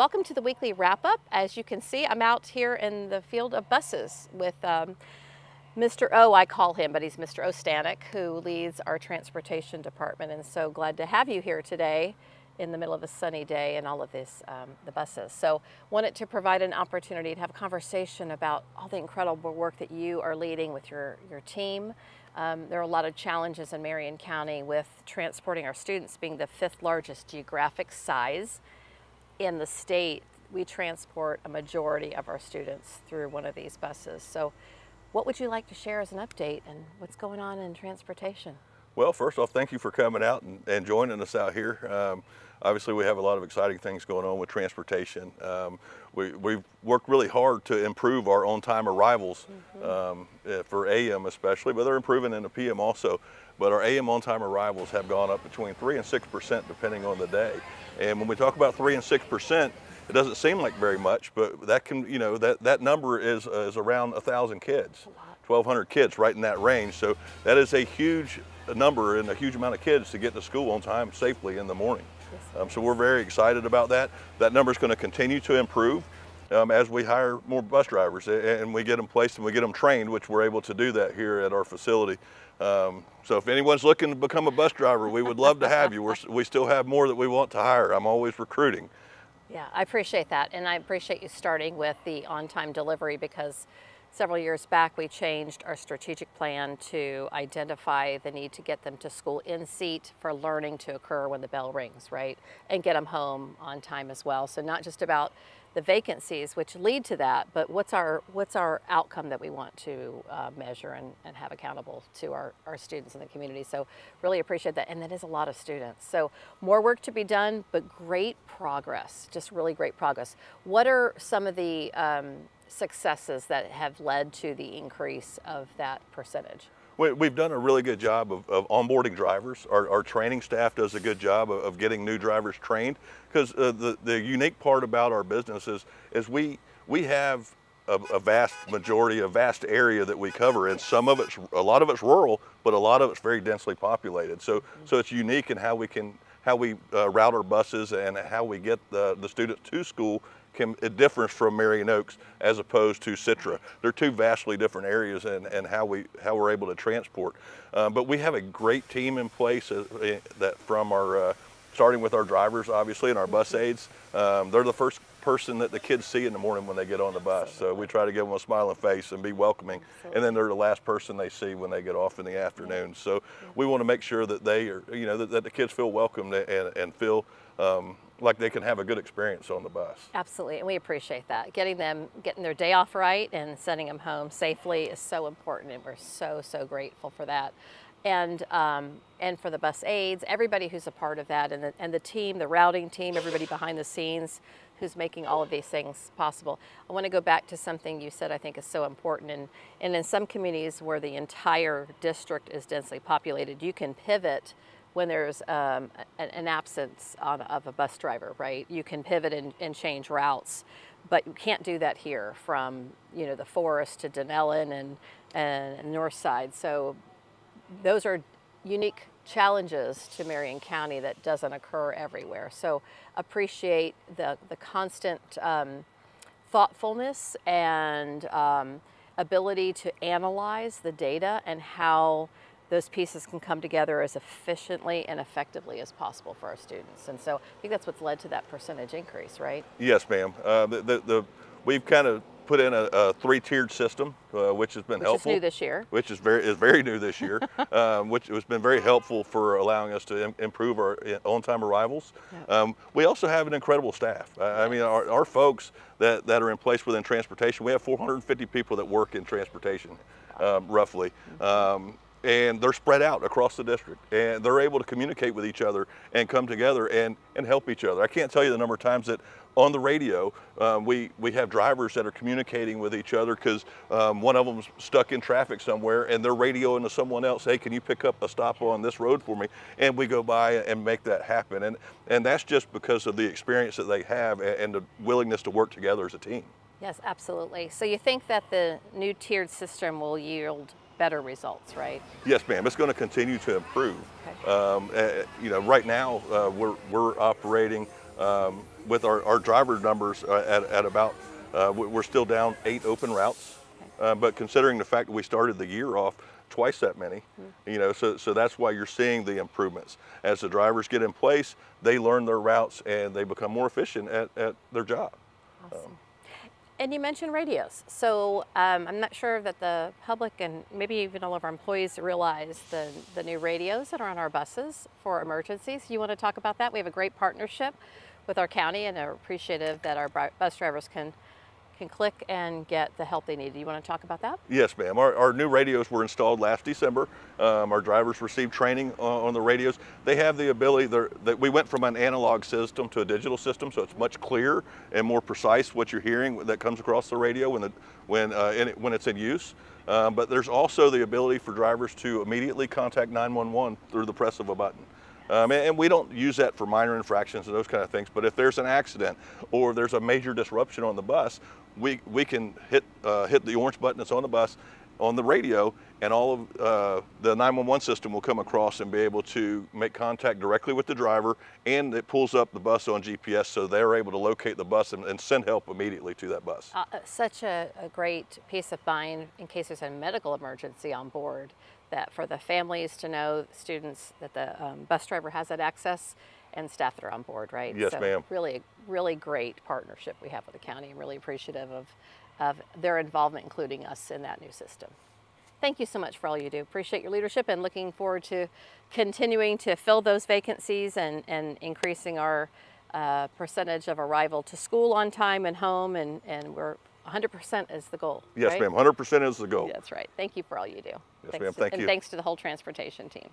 welcome to the weekly wrap up. As you can see, I'm out here in the field of buses with um, Mr. O, I call him, but he's Mr. Ostanik, who leads our transportation department. And so glad to have you here today in the middle of a sunny day and all of this, um, the buses. So wanted to provide an opportunity to have a conversation about all the incredible work that you are leading with your, your team. Um, there are a lot of challenges in Marion County with transporting our students being the fifth largest geographic size in the state. We transport a majority of our students through one of these buses. So what would you like to share as an update and what's going on in transportation? Well, first off, thank you for coming out and, and joining us out here. Um, obviously, we have a lot of exciting things going on with transportation. Um, we, we've worked really hard to improve our on-time arrivals mm -hmm. um, eh, for AM especially, but they're improving in the PM also. But our AM on-time arrivals have gone up between 3 and 6% depending on the day. And when we talk about 3 and 6%, it doesn't seem like very much, but that can, you know, that, that number is, uh, is around 1,000 kids, 1,200 kids right in that range. So that is a huge number and a huge amount of kids to get to school on time safely in the morning. Um, so we're very excited about that. That number is going to continue to improve um, as we hire more bus drivers and we get them placed and we get them trained, which we're able to do that here at our facility. Um, so if anyone's looking to become a bus driver, we would love to have you. We're, we still have more that we want to hire. I'm always recruiting. Yeah, I appreciate that. And I appreciate you starting with the on-time delivery because Several years back, we changed our strategic plan to identify the need to get them to school in seat for learning to occur when the bell rings, right? And get them home on time as well. So not just about the vacancies which lead to that, but what's our what's our outcome that we want to uh, measure and, and have accountable to our, our students in the community. So really appreciate that. And that is a lot of students. So more work to be done, but great progress, just really great progress. What are some of the um, successes that have led to the increase of that percentage? We've done a really good job of, of onboarding drivers. Our, our, training staff does a good job of, of getting new drivers trained because uh, the, the unique part about our business is, is we, we have a, a, vast majority, a vast area that we cover, and some of it's, a lot of it's rural, but a lot of it's very densely populated. So, so it's unique in how we can, how we uh, route our buses and how we get the, the students to school differs from Marion Oaks as opposed to Citra. They're two vastly different areas and, and how, we, how we're able to transport. Uh, but we have a great team in place uh, eh, that from our, uh, starting with our drivers obviously and our bus aides, um, they're the first person that the kids see in the morning when they get on the bus. So we try to give them a smiling face and be welcoming. And then they're the last person they see when they get off in the afternoon. So we want to make sure that they are, you know, that, that the kids feel welcomed and, and feel um, like they can have a good experience on the bus. Absolutely, and we appreciate that. Getting them, getting their day off right and sending them home safely is so important and we're so, so grateful for that. And, um, and for the bus aides, everybody who's a part of that and the, and the team, the routing team, everybody behind the scenes who's making all of these things possible. I want to go back to something you said I think is so important. And, and in some communities where the entire district is densely populated, you can pivot when there's um, an absence on, of a bus driver, right? You can pivot and, and, change routes, but you can't do that here from you know the forest to Dunnellon and, and north side. So those are unique challenges to Marion County that doesn't occur everywhere. So appreciate the, the constant um, thoughtfulness and um, ability to analyze the data and how those pieces can come together as efficiently and effectively as possible for our students. And so I think that's what's led to that percentage increase, right? Yes, ma'am. Uh, the, the, the, we've kind of put in a, a three-tiered system, uh, which has been which helpful. Which is new this year. Which is very is very new this year, um, which has been very helpful for allowing us to Im improve our uh, on-time arrivals. Yep. Um, we also have an incredible staff. I, I mean, our, our, folks that, that are in place within transportation, we have 450 people that work in transportation, um, roughly. Mm -hmm and they're spread out across the district and they're able to communicate with each other and come together and, and help each other. I can't tell you the number of times that on the radio um, we, we have drivers that are communicating with each other because um, one of them's stuck in traffic somewhere and they're radioing to someone else, hey, can you pick up a stop on this road for me? And we go by and make that happen. And, and that's just because of the experience that they have and, and the willingness to work together as a team. Yes, absolutely. So you think that the new tiered system will yield better results, right? Yes, ma'am. It's going to continue to improve. Okay. Um, uh, you know, right now uh, we're, we're operating um, with our, our driver numbers uh, at, at about, uh, we- we're still down eight open routes. Uh, but considering the fact that we started the year off twice that many, you know, so, so that's why you're seeing the improvements. As the drivers get in place, they learn their routes and they become more efficient at, at their job. And you mentioned radios. So um, I'm not sure that the public and maybe even all of our employees realize the, the new radios that are on our buses for emergencies. You want to talk about that? We have a great partnership with our county and are appreciative that our bus drivers can can click and get the help they need. Do you want to talk about that? Yes, ma'am. Our, our new radios were installed last December. Um, our drivers received training on, on the radios. They have the ability that we went from an analog system to a digital system, so it's much clearer and more precise what you're hearing that comes across the radio when the, when uh, when it's in use. Um, but there's also the ability for drivers to immediately contact 911 through the press of a button. Um, and we don't use that for minor infractions and those kind of things. But if there's an accident or there's a major disruption on the bus, we, we can hit, uh, hit the orange button that's on the bus on the radio, and all of uh, the 911 system will come across and be able to make contact directly with the driver, and it pulls up the bus on GPS so they're able to locate the bus and, and send help immediately to that bus. Uh, such a, a great peace of mind in case there's a medical emergency on board that for the families to know students that the um, bus driver has that access and staff that are on board right Yes, so ma'am. really really great partnership we have with the county and really appreciative of, of their involvement including us in that new system thank you so much for all you do appreciate your leadership and looking forward to continuing to fill those vacancies and, and increasing our uh, percentage of arrival to school on time and home and, and we're 100% is the goal yes, right? ma'am. 100% is the goal. That's right. Thank you for all you do. Yes, ma'am. to- Thank and thanks to the whole transportation team.